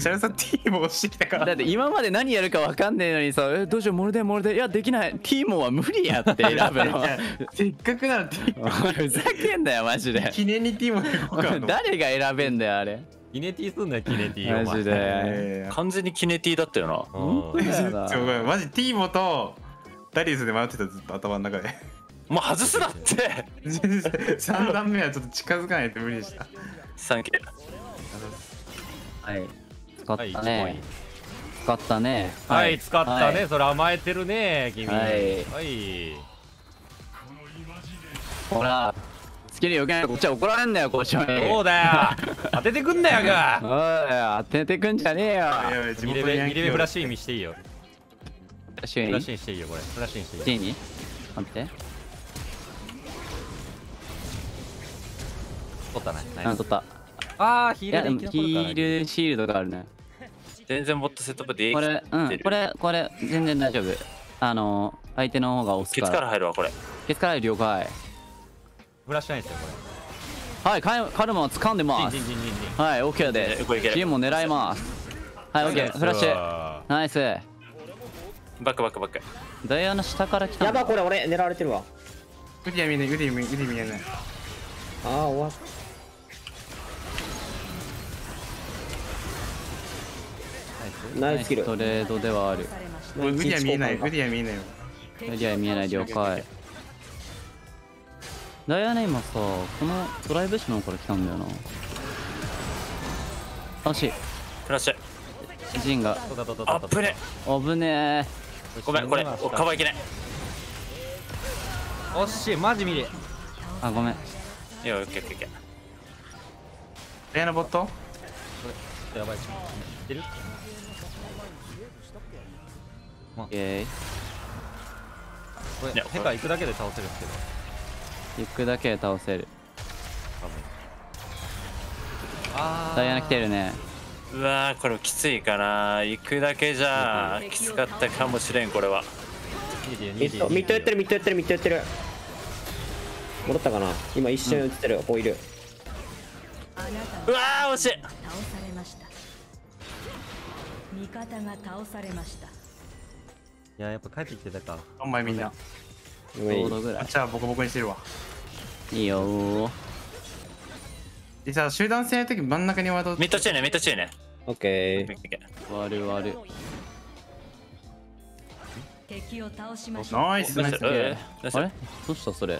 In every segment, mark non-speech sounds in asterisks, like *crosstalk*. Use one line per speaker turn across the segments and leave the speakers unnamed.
シャルさん T も押してきたから。
だって今まで何やるか分かんねえのにさえどうしようモルデンモルデンいやできない。ティーモは無理やって選ぶの
せっかくなら T
お前ふざけんなよマジで。
記念に T も行こうかな *laughs*
誰が選べんだよあれ。
キネティすんなよキネティ
マジで。
えー
完全にキネティだったよな。
お前うん
だよ
マジ T モとダリウスで迷ってたずっと頭の中で。
もう外すなって。*laughs*
3段目はちょっと近づかないと無理でした。
サンキュー
はい。使っ
はい
た
1ポイン
ね使ったね。
はい使った
はい。
ねそれ甘えてるね君。
はい。
はい。
ほら好きに余計なこっちは怒られんだよこっちは。
そうだよ。*laughs* 当ててくんだよが。
おい当ててくんじゃねえよ。
やばい地
2レベル二レベルフラッシュイン見していいよ。フラッシュインしていいよこれ。フラッシュインしていいよ。
待って。
取ったね。ナイス。
あ取った
あーヒールで
ヒ
生き残るから
ールシールドがあるね。
全然ボットセットアップで
これうんこれこれ全然大丈夫。あの相手の方が押す
ケツから
から
入るわこれ。
ケツから了解
フラッシュないですよこ
はいカイカルマを掴んで
れ
ます。はい OK です。チームも狙います。はい OK フラッシュ。
ュ
ナイス。
バックバックバック。
ダイヤの下から来た。
や
の
ばこれ俺狙われてるわ。
ウディは見えないウディ見えない。
ああ終わっナイススキル。
トレードではある。
ウディは見えないウ
ナイス
ディは見えないよ
ダイヤ見えない了解。ダイヤね今さこのドライブシの方から来たんだよな。惜しい
フラッシュ。
ジンが。
あっぶね
危ね
ごめんこれ。おカバーいけない
おっしいマジ見れ。
えあごめん。
いやオッケーオッケーオッケー。
レアのボット？
やばい知ってる？
オッケー
これ
いや
ヘカ行くだけで倒せるんですけど。
行くだけで倒せる。
あ
ダイヤナ来てるね。
うわーこれきついかな。行くだけじゃきつかったかもしれんこれは。
ミッドミッドやってるミッドやってるミッドやってる。戻ったかな？今一瞬映ってるここいる
うわー惜しい。
倒されました。味方が倒されました。
いややっぱ帰ってきてたか。
お前みんな。
ちょうどぐら
あっちはボコボコにしてるわ。
いいいよ。ー
でさ集団戦の時真ん中にワード。
ミッドチューねミッドチューね。
オッケ
ー。オッケー
割る割る。
敵を倒しました
ナイスナイス。
あれ？どうしたそれ？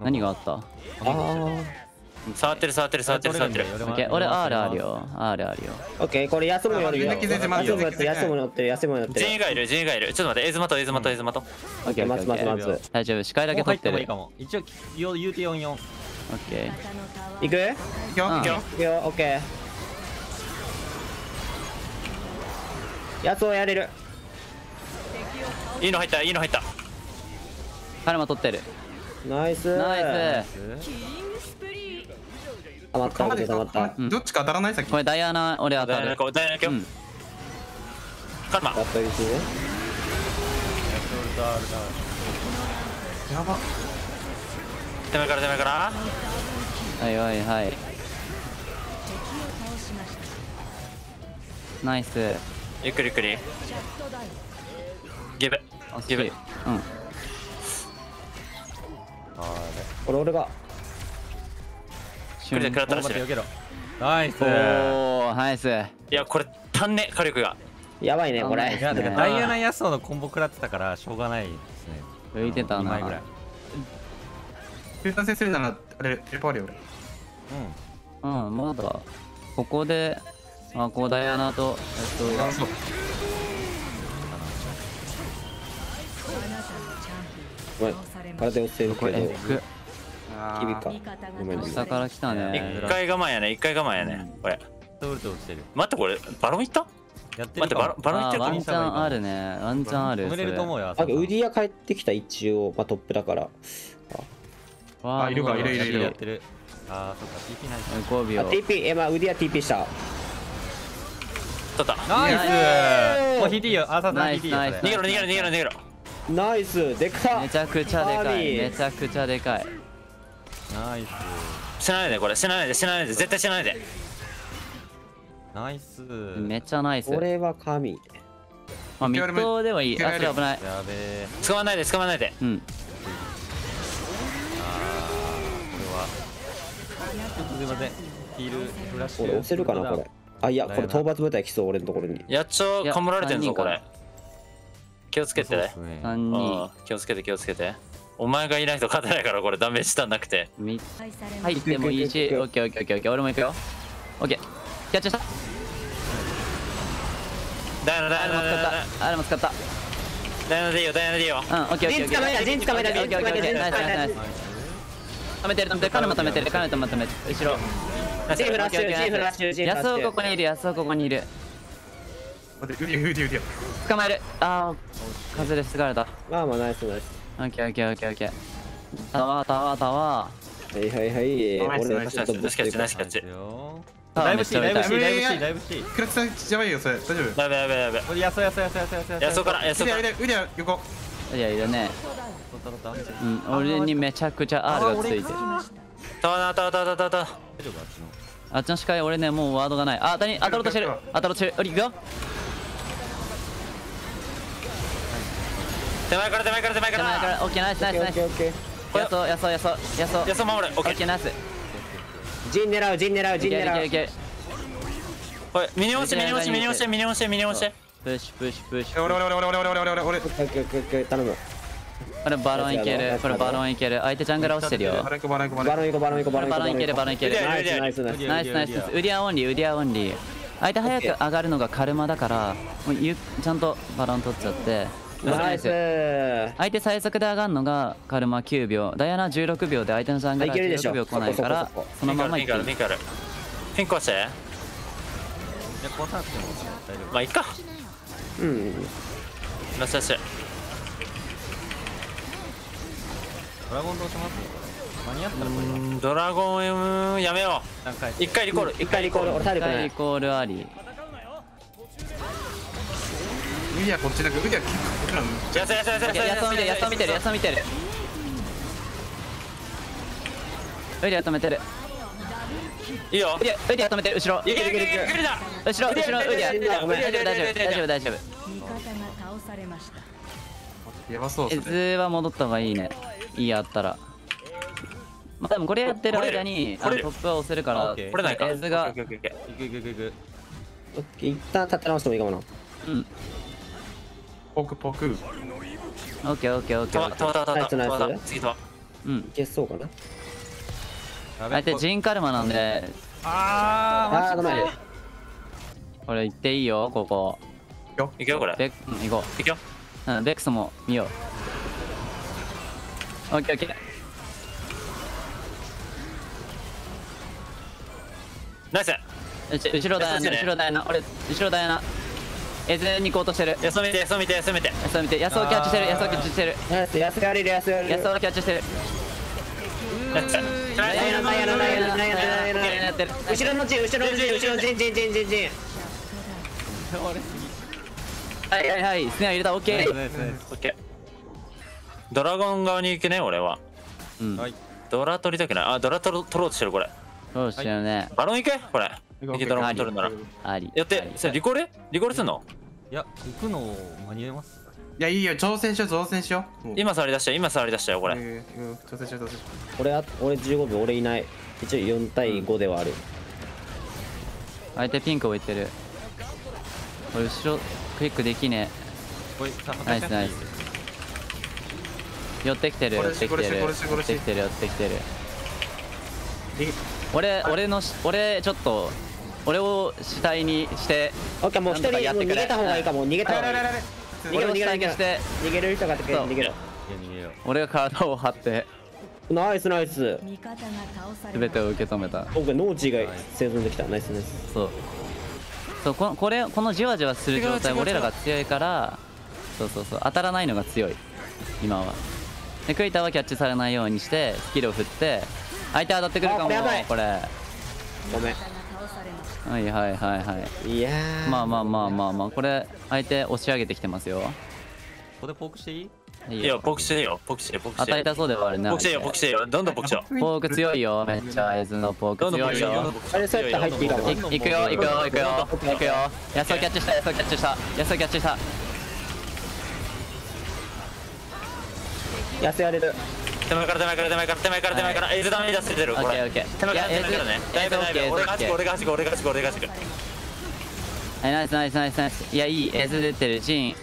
何があった？
ー。あ
触ってる触ってる触ってる触ってる。
オッケー俺 R あるよ R あるよ。
あオッケーこれ休むよりよ。休むやってる休む乗ってる休む乗ってる。
ジンがいるジンがいる。ちょっと待ってエズマとエズマとエズマと。
オッケー
待つ待つ待つ。
大丈夫。視界だけ
もう入って
取ってる
もいいかも。一応言う言うて44
オッケー
行く？
いくよ。
うん。
いくよ。
いくよオッケーやつをやれる。
いいの入ったいいの入った。
カルマ取ってる。
ナイス。
ナイ
たまった。
まで
た。まった。
うん。
どっちか当たらない先？
スこれダイアナ俺当たる。
ダイナコダイナコ
うん。
カルマ。
やば。
手前から手前から。
はいはいはい。ナイス。
ゆっくりゆっくり。ギブ。ギブ。
うん。
これ俺が
これで食らったらしい
頑張って避けろ。ナイス。
おーナイス。
いやこれ足んね火力が。
やばいねこれ。
いやだからダイアナ・ヤスオのコンボ食らってたからしょうがないですね。
浮いてたな。
二枚ぐらい。
集団戦するならあれテレパあるよ俺
うんまだここであこうダイアナとえっと
あそう。
ごめん。体押せる
こ
けど君か。
味方が
ごめん
下から来たね。
一回我慢やね。一回我慢やね。これ。
ウルト落ちてる。
待ってこれバロンいった？
やって
待ってバロンいってる
ワンチャンあるね。ワンチャンある
止めれると思うよ
あウディア帰ってきた一応、まあ、トップだから。
わ
あいるかいるいるいる。
やってる。あーそっか TP ない
5
あ
秒
TP えまあウディア TP した。
取った。
ナイ
ナ
ス。もう引いていいよ。あささん
ナイス
引いていいよ
逃げろ逃げろ逃げろ逃げろ。
ナイス。でかっ。
めちゃくちゃでかい。めちゃくちゃでかい
ナイス。
死なないでこれ。死なないで死なないで。絶対死なないで。
ナイス。
めっちゃナイス。
俺は神。
まあミッドではいい。あ危ない。
やべえ。
捕まんないで捕まんないで。
うん。
あーこれは。ちょっとすいません。ヒールフラッシュ。
俺押せるかなこれ。あいやこれ討伐部隊来そう俺のところに。
やっちょかもられてんぞこれ。気をつけてね
そうっすね。
3
うん
人
気をつけて気をつけてお前がいないと勝てないからこれダメージ足んなくて。
入ってもいいし。オッケーオッケーオッケーオッケー。俺も行くよ。オッケー。キャッチした？
ダイナダ
あれも
イナダイナ
使ったあれも使った。
ダイナでいいよダイナでいいよ。
うんオッケーオッケーオッケー。
陣捕まえた陣捕まえた
オッケーオッケーオッケー。ナイスナイスナイス止めてる止めてるカルマ止めてるカルマ止めてる。後ろ。
ジンフラッシュジンフラッシュジンフラッシュ。
安尾ここにいる安尾ここにいる。
待ってウディウディウディ
捕まえる。あー風で防がれた。
まあまあナイスナイス
オッケーオッケーオッケーオッケー。タワータワータワ
はいはいはい。
ナイスナイス
俺ちょっと
ナイスキャッチナイス。キャッチ
だいぶ C だいぶ C だいぶ C だいぶ C
クラッチさんやばいよそれ大丈夫
やべやべやべ
これやそやそやそやそやそや
やそからやそから
ウディウディウディ横
ーいやいるねうん俺にめちゃくちゃ R がついてる
タワータワータワータワータワー
あっちの
視界俺ねもうワードがないあ当たり当たろうとしてる当たろうとしてるおり行くよ
手前から手前から手前か
手前から。
ら
オッケーナイスナイス。
オ
ナイスやそうやそうやそうやそう
やそ守れオッ
オケーナイス。
ジン狙うジン狙う。ジン
いけるいける
狙
いうける
おいミニ押してミニ押してミニ押してミニ押してミニ押して。
プッシュプッシュプッシュ
俺俺俺。俺俺俺俺俺俺
オッケーオッケーオッケーオッケー頼む
これバロンいけるこれバロンいける。相手ジャングラー落ちてるよ。
バランクバランクバラン
バロン行こうバロン行こうバロン行こう。
バロンいけるバロンいける。
ナイスナイスナイス
ナイス。ナイスナイスウディアオンリーウディアオンリー。相手早く上がるのがカルマだからもうゆちゃんとバロン取っちゃってナ
ナイス。
相手最速で上がるのがカルマ9秒。ダイアナ16秒で相手のジャングラー
いけるでしょ。
16秒来ないから
そ
のままいっていい
ピンクあるピンクあるピンク押して。
壊さなくても大丈夫。
まあいっか。
うん。
ラッシュラッシュ
ドラゴンどうします？間に合ったらこれ
ドラゴンうんやめよう。一回リコール。
一回リコール。俺体力ない
リコールあり。
ウディはこっちだけど。ウディは結構
やつやつやつやつ
やつを見てる。やつを見てる。やつを見てるウディア止めてる。
いいよ。
ウディアウ止めてる。後ろ。
いけるいけるいける。
後ろ。後ろウディア
いやいやいや
大丈夫大丈夫
いやいやいや
大丈夫
やばそう
え
っすね
図は戻った方がいいね。いいやったら。まあでもこれやってる間にあ
これ
のトップは押せるから
これないか。
絵図が
いくいくいくいく
オッケー。一旦立て直してもいいかもな。
うん
ポクポク。
オッケーオッケーオッケ
タ
ーオッケー。
ワタワタワタ
ナイ
次タワ
うん。
いけそうかな。
相手ジンカルマなんで。
あ
あーごめん
これ行っていいよここ。
いくよ。これ。
ベッうん行こ
いくよ。
ううんベックスも見よう。オッケーオッケー。
ナイス。
後ろだよな後ろだよな。俺後ろだよな絵図に行こうとしてる。
やそ見てやそ見てやそ見て。
やつを見て。ヤスをキャッチしてるヤスをキャッチしてる。
安がれる安がれる
ヤスをキャッチしてる。
やった
ダイヤナダイヤナダイヤナダイヤナダイヤナダイヤナ
やってる
後ろの陣後ろの陣後ろの陣陣陣陣陣
はいはいはい。スネア入れた。オッケー。
オッケー。ドラゴン側に行けね俺は。
うん。
はい。
ドラ取りたくない。あドラ取ろ取ろうとしてるこれ。
そうしてるね。
バロン行けこれ。行けドラゴン取るなら。
あり。
やってリコール？リコールすんの？
いや行くの間に合います？
いやいいよ。挑戦しよう挑戦しよう。
今触り出したよ今触り出したよこれ。
挑戦しよう挑戦しよ
俺あ俺15秒俺いない。一応4対5ではある。
相手ピンク置いてる。俺後ろクリックできねえ。ナイスナイス。寄ってきてる寄ってきてる。寄ってきてる寄ってきてる。俺俺のし俺ちょっと俺を主体にして
オッケーもう一人もう逃げた方がいいかも。逃げた方がいい。逃げろ逃げろ逃げろ。逃げれる人が逃げ
そう。
逃げろ。
俺が体を張って
ナイスナイス。
全てを受け止めた。
オッケーノーチーが生存できた。ナイスナイス。
そう。そうこのこれこのじわじわする状態俺らが強いからそうそうそう。当たらないのが強い。今は。でクイタはキャッチされないようにしてスキルを振って相手当たってくるかも
これ。ごめん
はいはいはいはい。
いやー。
まあまあまあまあまあこれ相手押し上げてきてますよ。
ここでポークしていい？
いい
いいよポクしていいよ。ポクしてポクして
当たりたそうではあるな。
ポクしていいよポクしていいよ。どんどんポクしよう。
ポーク強いよ。めっちゃエズのポーク強いよ。
あれそう。やって入っていいかも
いいくよいくよいくよいくよ。ヤスオキャッチしたヤスオキャッチした。ヤスオキャッチした。
痩せられる
手前から手前から手前から手前から手前からエイズダメージ出してる。手前から
いや
手前からね。
エイズ
だいぶだいぶ。
エイズ
俺が端っこ
オッ
俺が端っこ俺が端っこ俺が端っこ
はいナイスナイスナイスナイス。いやいい。エズ出てる。ジン。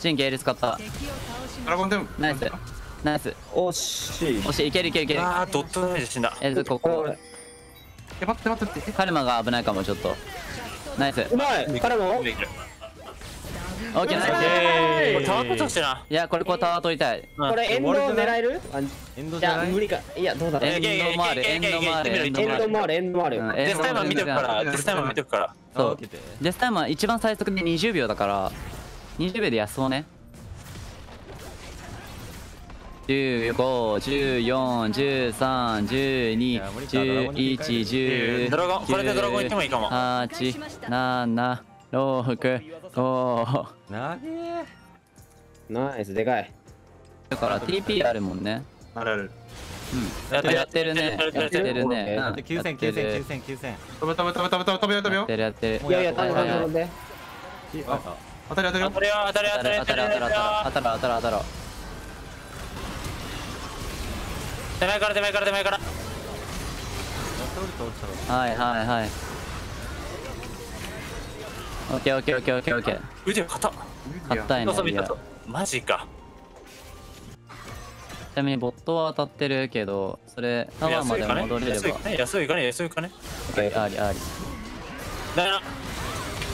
ジンゲール使った。
ドラ
ナイス。ナイス。
惜しい。
惜しい。いけるいけるいける。
あードットダメージ死んだ。
エズここ。
これ
え待って待って待って。
カルマが危ないかもちょっと。ナイス。
うまい。からの
できる
オッケーナイス
これタワーコートしてな。い
やこれこうタワー取りたい
これエンド狙える？あ
エンド
い
じゃない？
や無理か。いやどうだろう？
エンドもあるエンドもある。エンド
エン
もある
ドもあるエンドもある。
うん
デスタイマー見てくからデスタイマー見てくから。
そう。デスタイムは一番最速で20秒だから20秒で安そうね。151413121110
ドラゴンこれでドラゴン行ってもいいかも
8 7 6 5
なげー。
ナイスでかい。
だから TP あるもんね。
あるある。
や
やってるね。やってるね。
や
うん。
9000
やってる。
900090009000
飛べ飛べ飛べ飛べ飛べ飛べ飛べよ
やってるやってる。
いやいや頼む頼むで
あ
当たり当たりよ
当たるよ当たるよ
当たる当たる当たる当たる当たる当たる当たる
手前から手前から手前から。
はいはいはいオッケーオッケーオッケーオッケーオッケー。
腕硬っ
硬いね
マジか。
ちなみにボットは当たってるけどそれタワーまで戻れれば。
安いかね安いかね安いかね
ありありあり。
だよな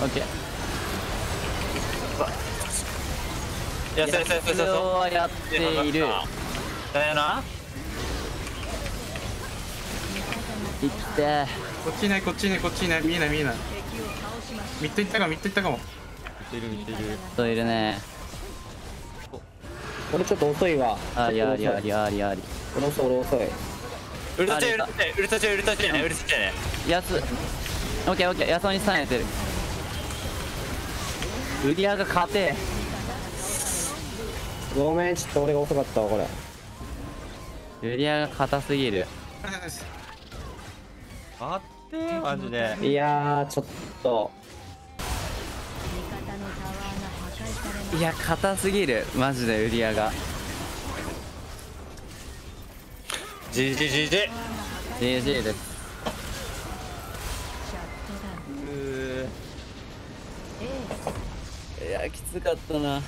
オッケー。
安い安い安い安い。
それをやっている。
だよな。
いって
こっちいないこっちいないこっちいない見えない見えないミッド行ったかもミッド行ったかも。
見てる見てる。
人いるね。
俺ちょっと遅いわ。
ありありありありあり。
俺遅い俺遅い。
ウルトチェウルトチェウルトチェウルトチェねウルトチェね。
やつオッケーオッケーやつおに3やってる。売り上げ勝て。
ごめんちょっと俺が遅かったわこれ。
売り上げ硬すぎる。
待って。マジで。
いやーちょっと。
いや硬すぎる。マジで売り上げ
GGGG
GG です。
シャットダウン。A
いやきつかったな